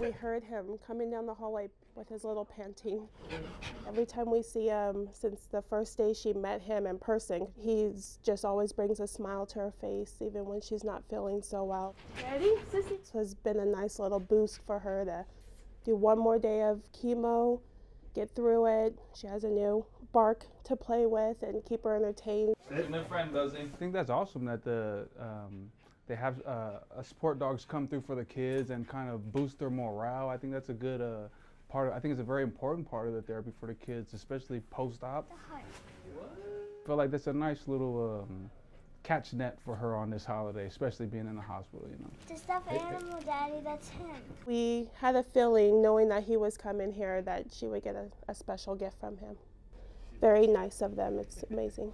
We heard him coming down the hallway with his little panting. Every time we see him, since the first day she met him in person, he's just always brings a smile to her face, even when she's not feeling so well. Ready, sissy? So it's been a nice little boost for her to do one more day of chemo, get through it. She has a new bark to play with and keep her entertained. My friend does I think that's awesome that the um, they have uh, support dogs come through for the kids and kind of boost their morale. I think that's a good uh, part. Of, I think it's a very important part of the therapy for the kids, especially post-op. I feel like that's a nice little um, catch net for her on this holiday, especially being in the hospital. You know. The stuffed animal, Daddy, that's him. We had a feeling, knowing that he was coming here, that she would get a, a special gift from him. Very nice of them. It's amazing.